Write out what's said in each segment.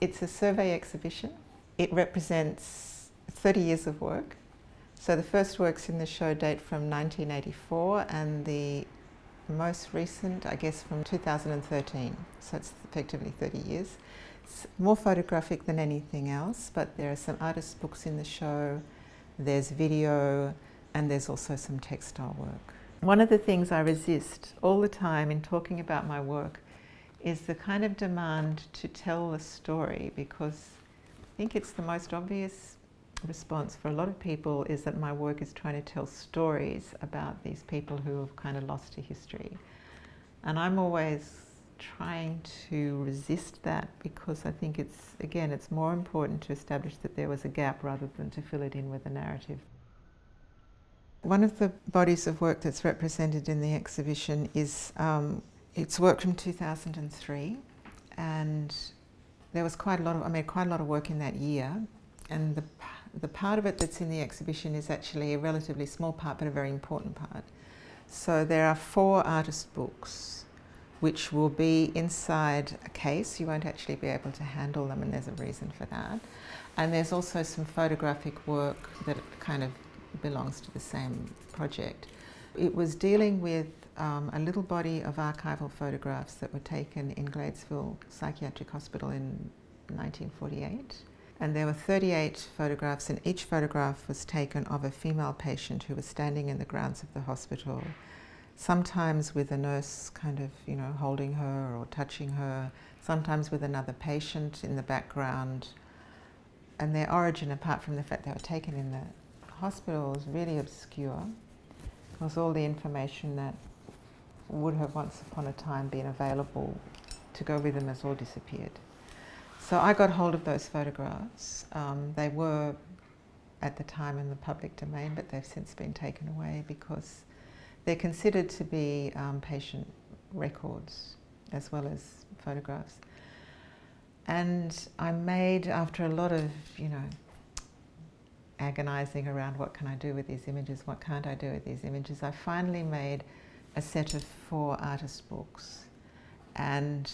it's a survey exhibition. It represents 30 years of work. So the first works in the show date from 1984 and the most recent, I guess, from 2013. So it's effectively 30 years. It's more photographic than anything else, but there are some artist books in the show, there's video, and there's also some textile work. One of the things I resist all the time in talking about my work is the kind of demand to tell the story because I think it's the most obvious response for a lot of people is that my work is trying to tell stories about these people who have kind of lost to history. And I'm always trying to resist that because I think it's, again, it's more important to establish that there was a gap rather than to fill it in with a narrative. One of the bodies of work that's represented in the exhibition is um, it's work from 2003, and there was quite a lot of I made quite a lot of work in that year, and the the part of it that's in the exhibition is actually a relatively small part, but a very important part. So there are four artist books, which will be inside a case. You won't actually be able to handle them, and there's a reason for that. And there's also some photographic work that kind of belongs to the same project. It was dealing with um, a little body of archival photographs that were taken in Gladesville Psychiatric Hospital in 1948. And there were 38 photographs, and each photograph was taken of a female patient who was standing in the grounds of the hospital, sometimes with a nurse kind of, you know, holding her or touching her, sometimes with another patient in the background. And their origin, apart from the fact they were taken in the hospital, is really obscure because all the information that would have once upon a time been available to go with them has all disappeared. So I got hold of those photographs. Um, they were at the time in the public domain, but they've since been taken away because they're considered to be um, patient records as well as photographs. And I made, after a lot of, you know, agonizing around what can I do with these images, what can't I do with these images, I finally made a set of four artist books. And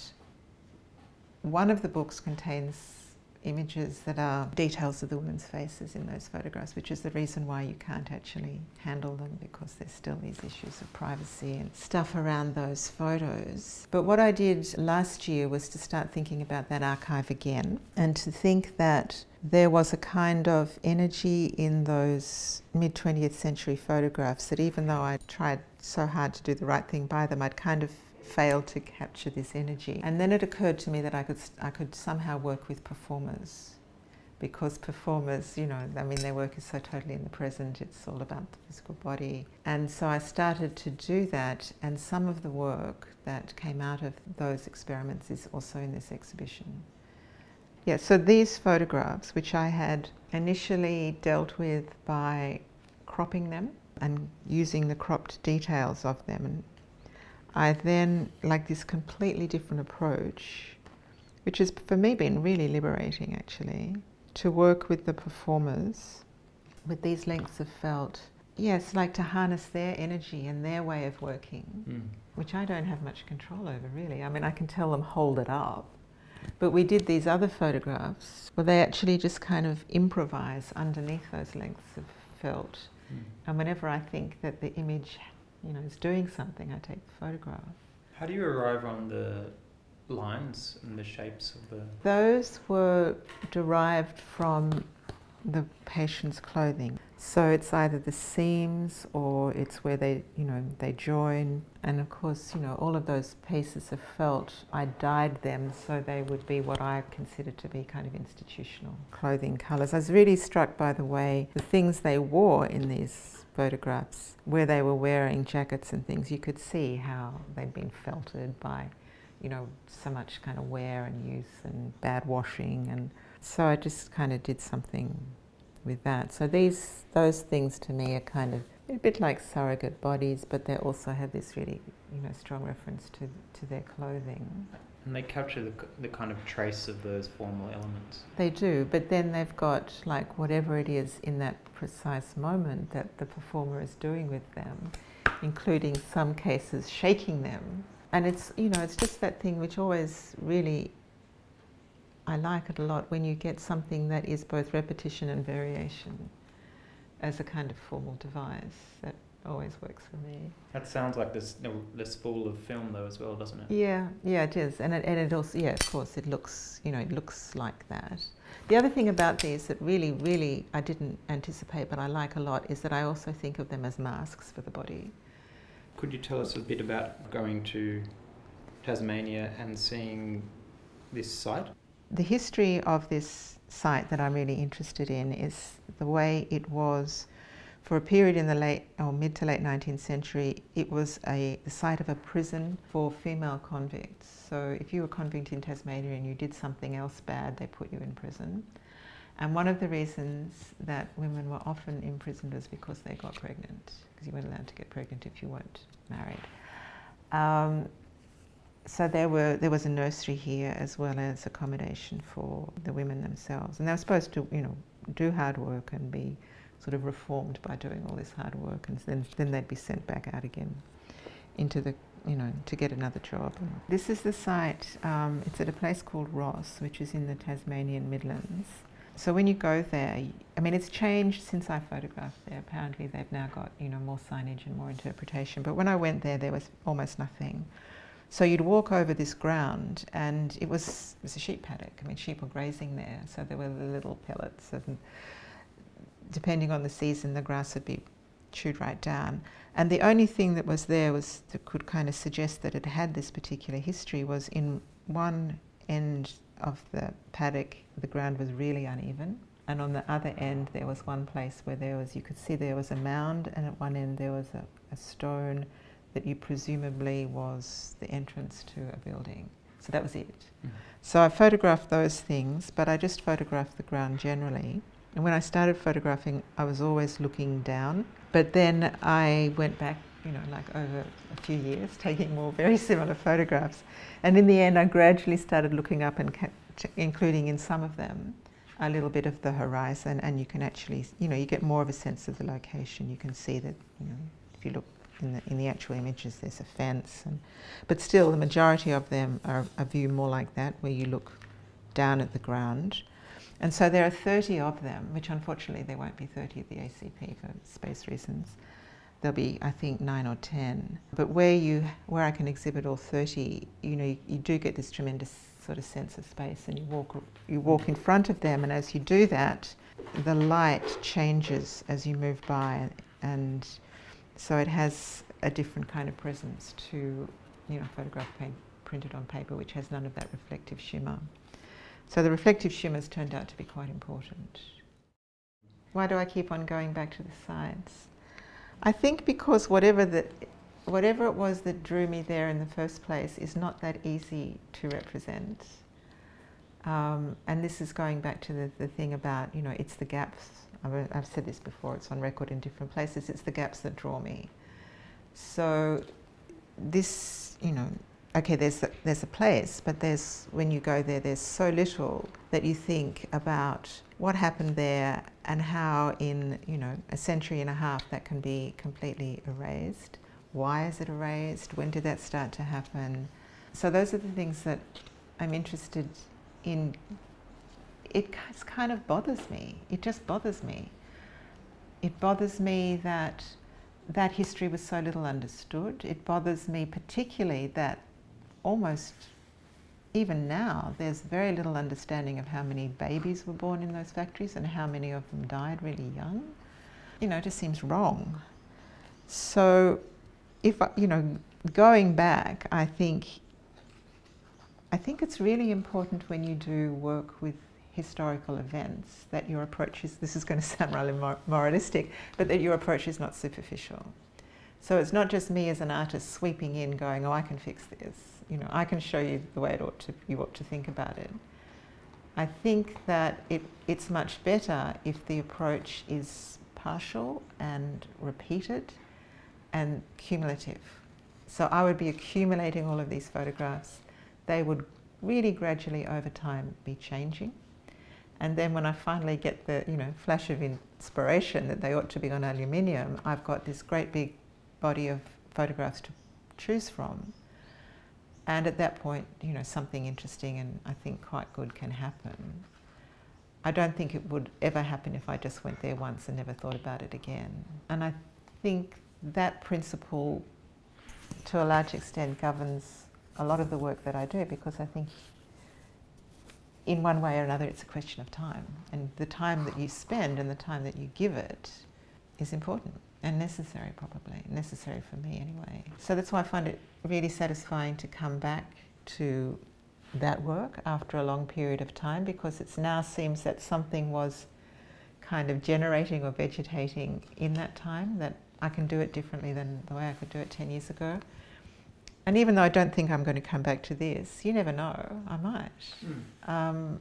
one of the books contains images that are details of the women's faces in those photographs, which is the reason why you can't actually handle them because there's still these issues of privacy and stuff around those photos. But what I did last year was to start thinking about that archive again and to think that there was a kind of energy in those mid 20th century photographs that even though I tried so hard to do the right thing by them, I'd kind of failed to capture this energy. And then it occurred to me that I could, I could somehow work with performers because performers, you know, I mean, their work is so totally in the present, it's all about the physical body. And so I started to do that, and some of the work that came out of those experiments is also in this exhibition. Yeah, so these photographs, which I had initially dealt with by cropping them and using the cropped details of them, and I then, like this completely different approach, which has for me been really liberating actually, to work with the performers with these lengths of felt. Yes, like to harness their energy and their way of working, mm. which I don't have much control over really. I mean, I can tell them hold it up, but we did these other photographs where they actually just kind of improvise underneath those lengths of felt. Mm. And whenever I think that the image, you know, is doing something, I take the photograph. How do you arrive on the lines and the shapes of the? Those were derived from the patient's clothing. So it's either the seams or it's where they, you know, they join. And of course, you know, all of those pieces of felt, I dyed them so they would be what I consider to be kind of institutional clothing colours. I was really struck by the way the things they wore in these photographs, where they were wearing jackets and things, you could see how they'd been felted by, you know, so much kind of wear and use and bad washing. And so I just kind of did something with that. So these, those things to me are kind of a bit like surrogate bodies, but they also have this really, you know, strong reference to, to their clothing. And they capture the, the kind of trace of those formal elements. They do, but then they've got like whatever it is in that precise moment that the performer is doing with them, including some cases shaking them. And it's, you know, it's just that thing which always really I like it a lot when you get something that is both repetition and variation as a kind of formal device. That always works for me. That sounds like this the spool of film though as well, doesn't it? Yeah, yeah, it is, and it, and it also yeah, of course, it looks you know it looks like that. The other thing about these that really, really I didn't anticipate, but I like a lot, is that I also think of them as masks for the body. Could you tell us a bit about going to Tasmania and seeing this site? The history of this site that I'm really interested in is the way it was for a period in the late or mid to late 19th century, it was a, the site of a prison for female convicts. So if you were a convict in Tasmania and you did something else bad, they put you in prison. And one of the reasons that women were often imprisoned was because they got pregnant, because you weren't allowed to get pregnant if you weren't married. Um, so there were there was a nursery here as well as accommodation for the women themselves, and they were supposed to you know do hard work and be sort of reformed by doing all this hard work, and then, then they'd be sent back out again into the, you know, to get another job. This is the site, um, it's at a place called Ross, which is in the Tasmanian Midlands. So when you go there, I mean, it's changed since I photographed there. Apparently, they've now got you know more signage and more interpretation. But when I went there, there was almost nothing. So you'd walk over this ground, and it was it was a sheep paddock. I mean, sheep were grazing there, so there were the little pellets and depending on the season, the grass would be chewed right down. And the only thing that was there was that could kind of suggest that it had this particular history was in one end of the paddock, the ground was really uneven. And on the other end, there was one place where there was, you could see there was a mound, and at one end there was a, a stone that you presumably was the entrance to a building. So that was it. Mm. So I photographed those things, but I just photographed the ground generally. And when I started photographing, I was always looking down. But then I went back, you know, like over a few years, taking more very similar photographs. And in the end, I gradually started looking up and including in some of them a little bit of the horizon. And you can actually, you know, you get more of a sense of the location. You can see that, you know, if you look in the, in the actual images, there's a fence. And, but still, the majority of them are a view more like that, where you look down at the ground. And so there are 30 of them, which unfortunately there won't be 30 at the ACP for space reasons. There'll be, I think, nine or 10. But where you, where I can exhibit all 30, you know, you, you do get this tremendous sort of sense of space, and you walk, you walk in front of them, and as you do that, the light changes as you move by, and so it has a different kind of presence to, you know, photograph paint printed on paper, which has none of that reflective shimmer. So the reflective shimmers turned out to be quite important. Why do I keep on going back to the sides? I think because whatever, the, whatever it was that drew me there in the first place is not that easy to represent. Um, and this is going back to the, the thing about, you know, it's the gaps. I've, said this before, it's on record in different places. It's the gaps that draw me. So this, you know, okay, there's a, there's a place, but there's when you go there, there's so little that you think about what happened there and how in you know a century and a half that can be completely erased. Why is it erased? When did that start to happen? So those are the things that I'm interested in. It kind of bothers me. It just bothers me. It bothers me that that history was so little understood. It bothers me particularly that almost even now, there's very little understanding of how many babies were born in those factories and how many of them died really young. You know, it just seems wrong. So, if you know, going back, I think, I think it's really important when you do work with historical events that your approach is. This is going to sound rather moralistic, but that your approach is not superficial. So it's not just me as an artist sweeping in, going, "Oh, I can fix this." you know, I can show you the way it ought to, you ought to think about it. I think that it, it's much better if the approach is partial and repeated and cumulative. So I would be accumulating all of these photographs. They would really gradually over time be changing. And then when I finally get the you know, flash of inspiration that they ought to be on aluminium, I've got this great big body of photographs to choose from And at that point, you know, something interesting and I think quite good can happen. I don't think it would ever happen if I just went there once and never thought about it again. And I think that principle, to a large extent, governs a lot of the work that I do because I think in one way or another it's a question of time. And the time that you spend and the time that you give it is important and necessary, probably. Necessary for me, anyway. So that's why I find it really satisfying to come back to that work after a long period of time because it now seems that something was kind of generating or vegetating in that time that I can do it differently than the way I could do it 10 years ago. And even though I don't think I'm going to come back to this, you never know, I might. Mm. Um,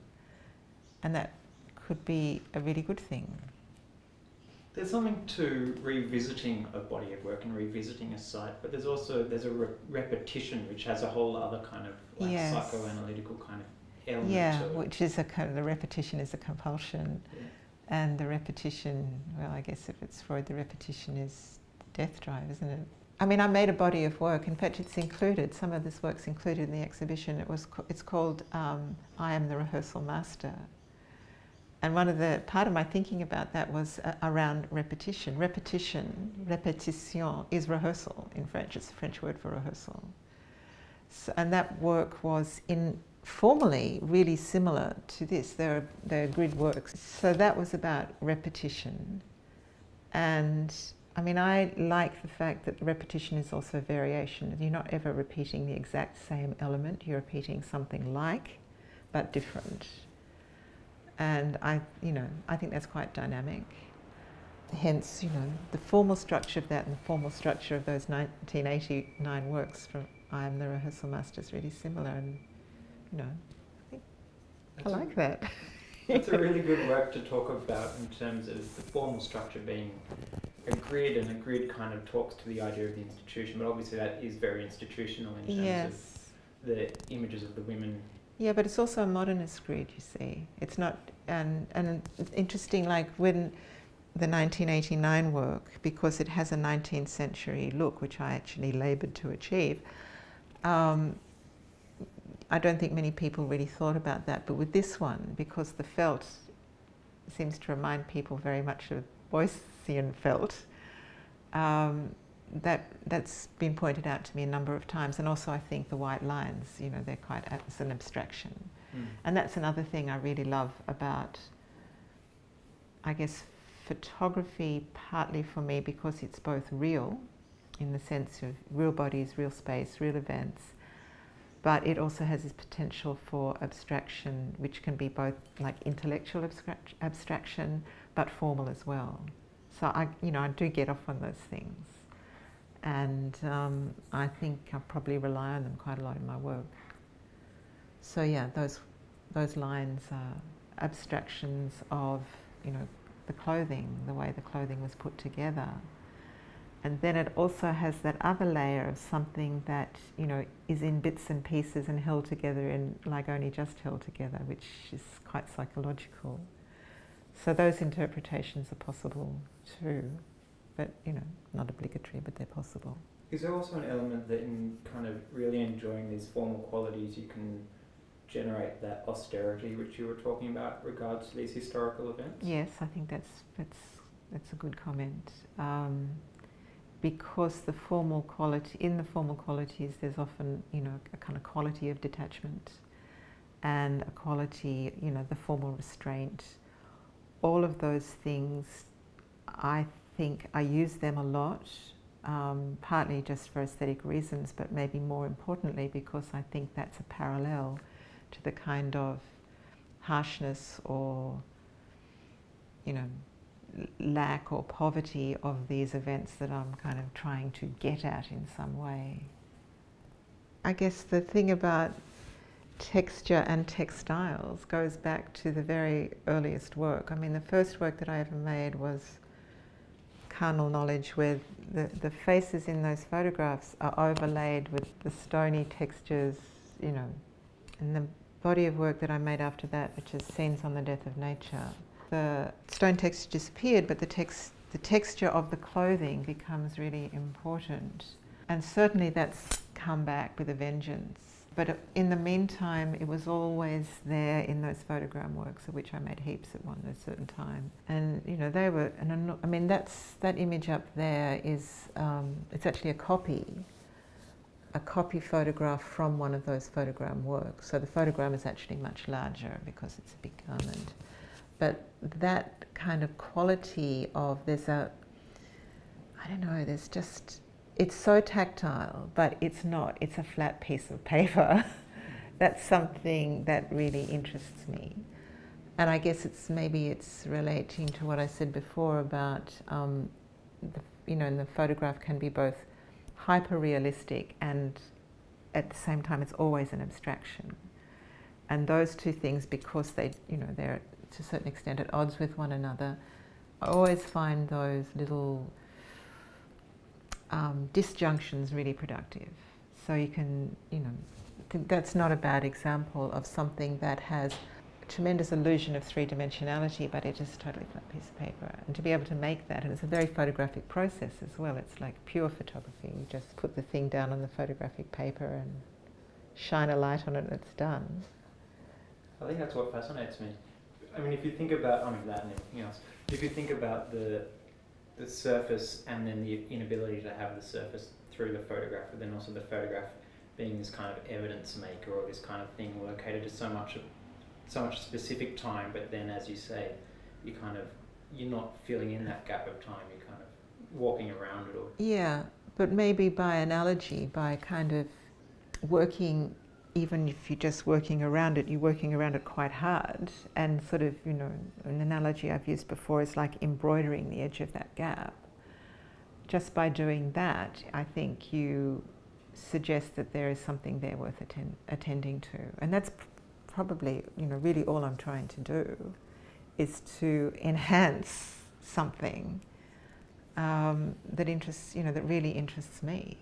and that could be a really good thing. There's something to revisiting a body of work and revisiting a site, but there's also there's a re- repetition which has a whole other kind of like yes. psychoanalytical kind of element. Yeah, which is a kind of, the repetition is a compulsion, yeah. and the repetition. Well, I guess if it's Freud, the repetition is death drive, isn't it? I mean, I made a body of work. In fact, it's included. Some of this work's included in the exhibition. It was. It's called um, "I Am the Rehearsal Master." And one of the part of my thinking about that was uh, around repetition. Repetition, répétition, is rehearsal in French. It's a French word for rehearsal. So, and that work was in formally really similar to this. They're, they're grid works. So that was about repetition. And I mean, I like the fact that repetition is also variation. You're not ever repeating the exact same element, you're repeating something like, but different and I, you know, I think that's quite dynamic. Hence, you know, the formal structure of that and the formal structure of those 1989 works from I Am the Rehearsal Master is really similar, and you know, I think I like that. That's a really good work to talk about in terms of the formal structure being a grid, and a grid kind of talks to the idea of the institution, but obviously that is very institutional in terms yes. of the images of the women yeah, but it's also a modernist grid, you see. It's not, and, and interesting, like when the 1989 work, because it has a 19th century look, which I actually laboured to achieve, um, I don't think many people really thought about that. But with this one, because the felt seems to remind people very much of Beuysian felt, um, that that's been pointed out to me a number of times, and also I think the white lines, you know, they're quite it's an abstraction, mm. and that's another thing I really love about, I guess, photography. Partly for me because it's both real, in the sense of real bodies, real space, real events, but it also has this potential for abstraction, which can be both like intellectual abstract abstraction, but formal as well. So I, you know, I do get off on those things and um, I think I probably rely on them quite a lot in my work. So yeah, those those lines are abstractions of you know the clothing, the way the clothing was put together, and then it also has that other layer of something that you know is in bits and pieces and held together in like only just held together, which is quite psychological. So those interpretations are possible too but you know, not obligatory, but they're possible. Is there also an element that in kind of really enjoying these formal qualities, you can generate that austerity which you were talking about regards to these historical events? Yes, I think that's that's that's a good comment. Um, because the formal quality in the formal qualities, there's often you know a kind of quality of detachment and a quality, you know, the formal restraint. All of those things, I think I use them a lot, um, partly just for aesthetic reasons, but maybe more importantly because I think that's a parallel to the kind of harshness or, you know, lack or poverty of these events that I'm kind of trying to get at in some way. I guess the thing about texture and textiles goes back to the very earliest work. I mean, the first work that I ever made was carnal knowledge where the, the faces in those photographs are overlaid with the stony textures, you know, and the body of work that I made after that, which is Scenes on the Death of Nature. The stone texture disappeared, but the, text, the texture of the clothing becomes really important. And certainly that's come back with a vengeance But in the meantime, it was always there in those photogram works, of which I made heaps at one at a certain time. And you know, they were. And I mean, that's that image up there is. Um, it's actually a copy, a copy photograph from one of those photogram works. So the photogram is actually much larger because it's a big garment. But that kind of quality of there's a. I don't know. There's just it's so tactile, but it's not. It's a flat piece of paper. That's something that really interests me. And I guess it's maybe it's relating to what I said before about, um, the, you know, the photograph can be both hyper realistic and at the same time it's always an abstraction. And those two things, because they, you know, they're to a certain extent at odds with one another, I always find those little um, disjunctions really productive. So you can, you know, that's not a bad example of something that has tremendous illusion of three dimensionality, but it is a totally flat piece of paper. And to be able to make that, and it's a very photographic process as well. It's like pure photography. You just put the thing down on the photographic paper and shine a light on it, and it's done. I think that's what fascinates me. I mean, if you think about, I mean, that and everything else, if you think about the the surface and then the inability to have the surface through the photograph, but then also the photograph being this kind of evidence maker or this kind of thing located at so much so much specific time, but then as you say, you kind of you're not filling in that gap of time, you're kind of walking around it or Yeah, but maybe by analogy, by kind of working even if you're just working around it, you're working around it quite hard. And sort of, you know, an analogy I've used before is like embroidering the edge of that gap. Just by doing that, I think you suggest that there is something there worth attend attending to. And that's probably, you know, really all I'm trying to do is to enhance something um, that interests, you know, that really interests me.